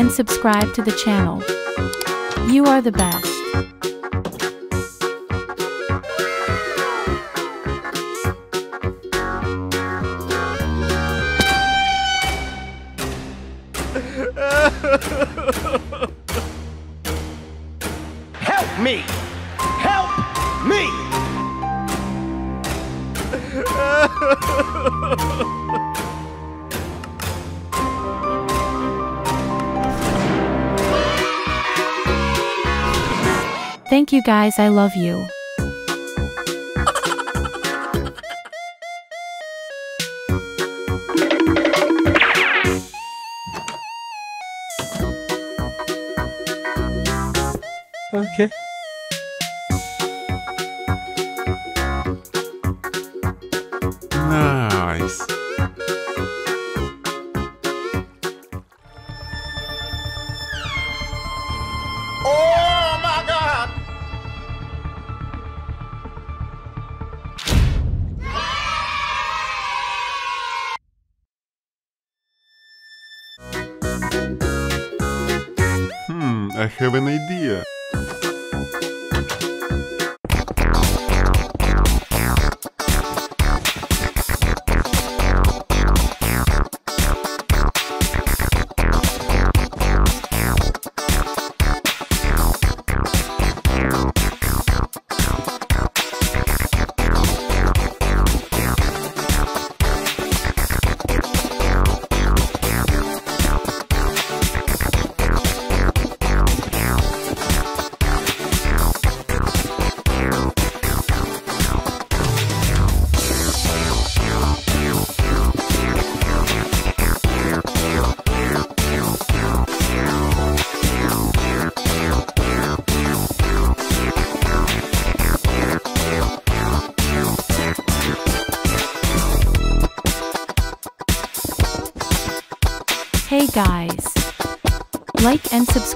and subscribe to the channel. You are the best. Help me! Help me! Thank you guys, I love you.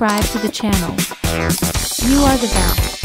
Subscribe to the channel. You are the best.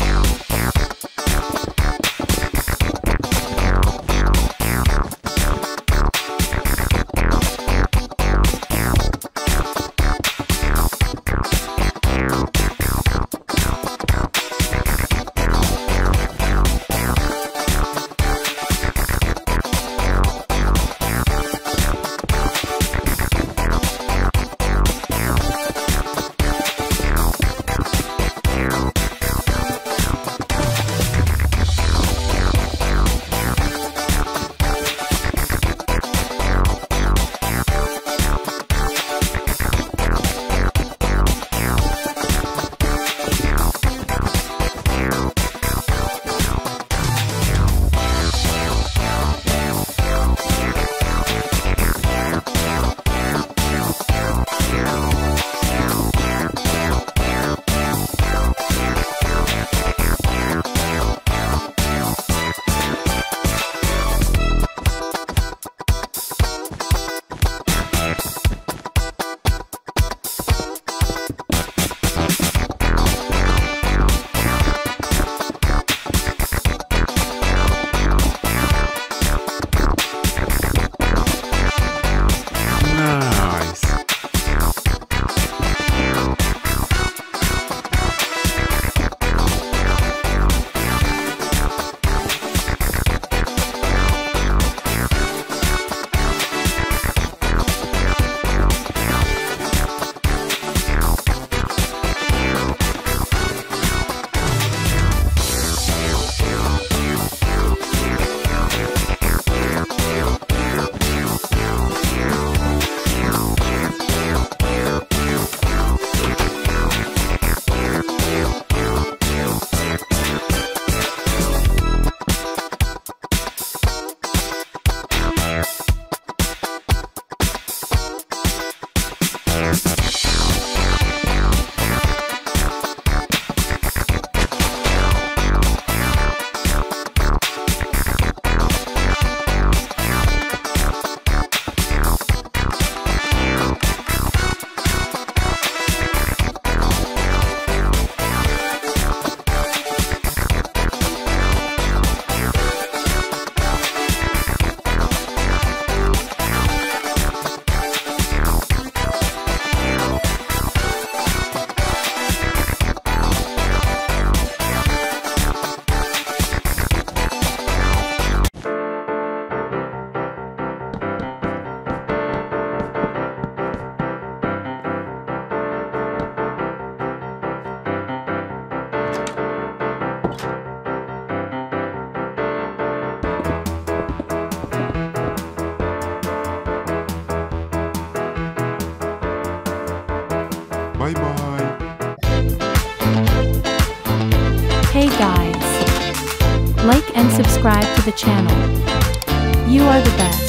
Subscribe to the channel. You are the best.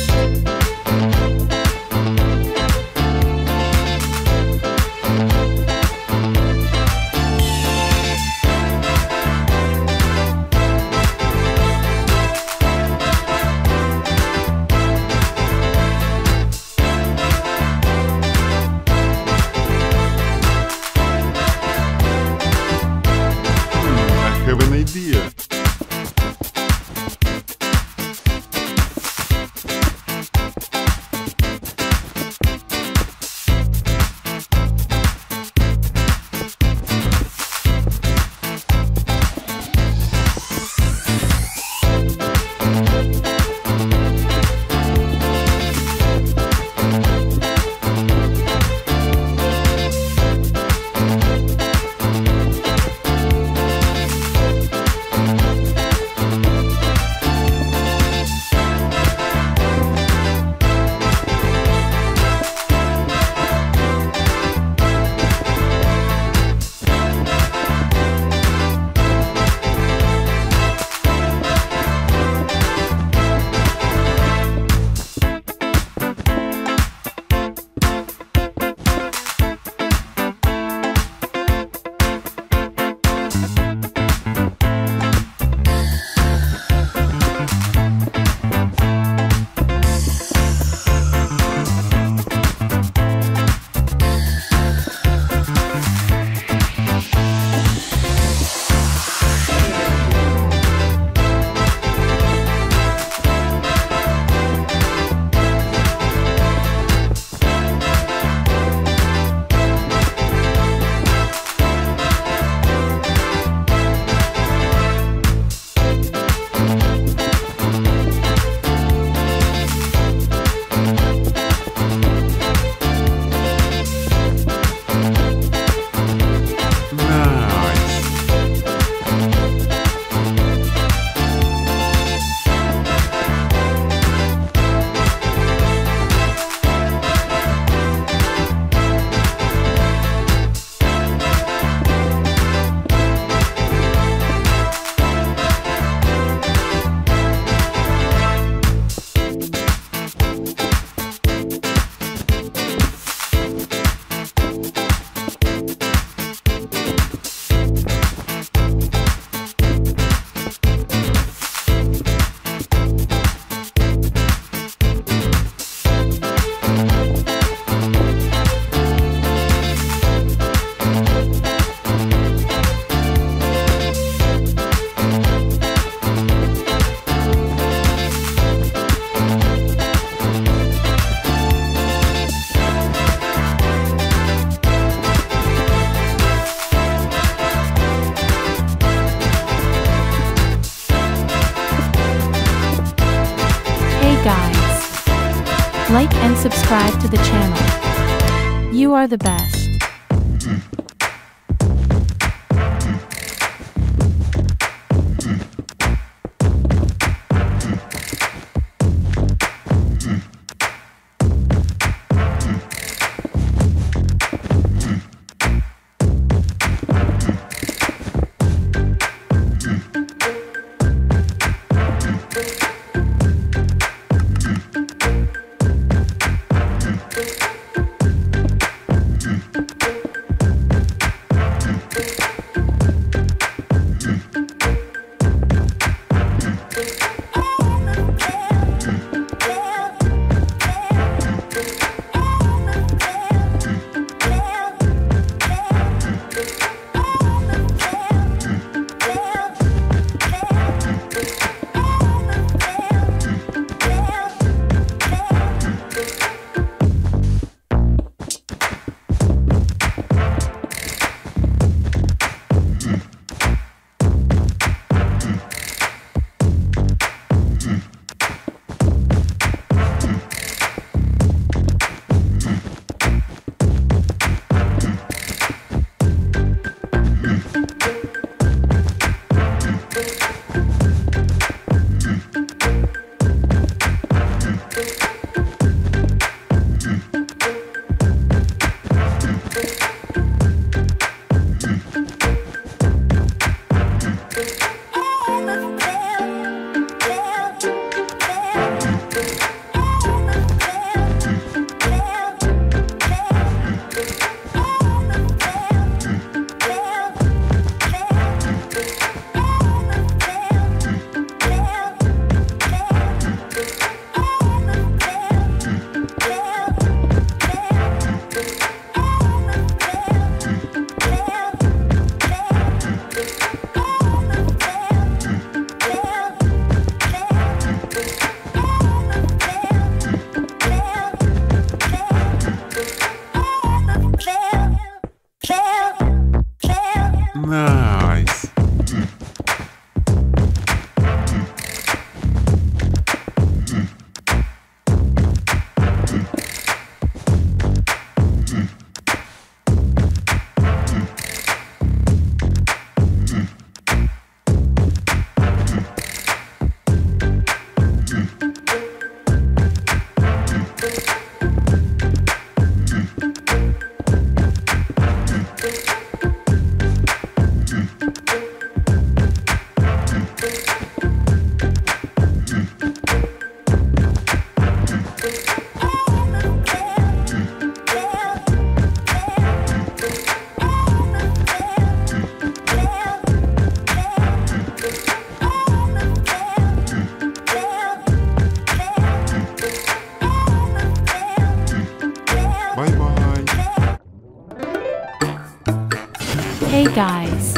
Guys.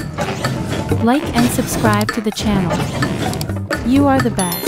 Like and subscribe to the channel. You are the best.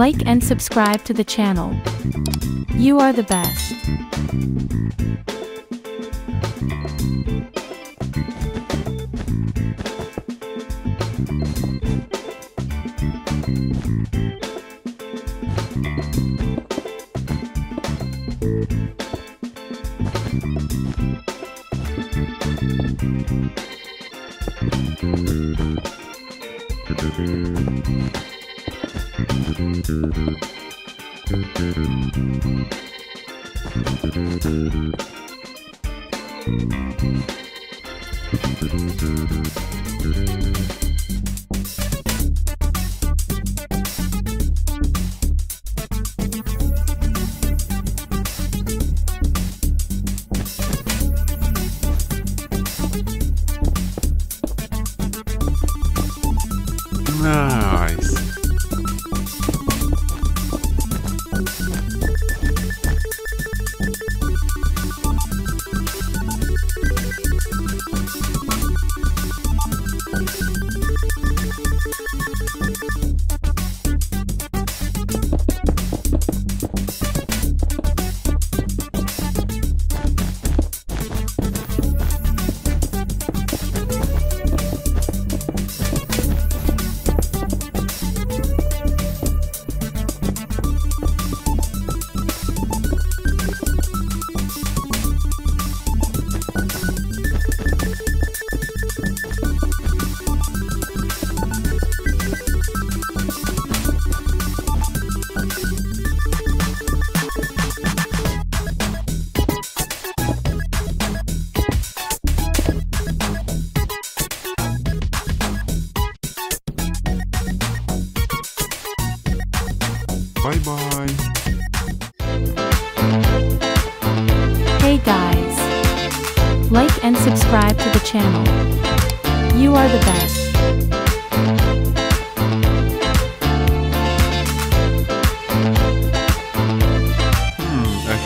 Like and subscribe to the channel. You are the best. Nice.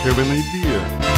have an idea.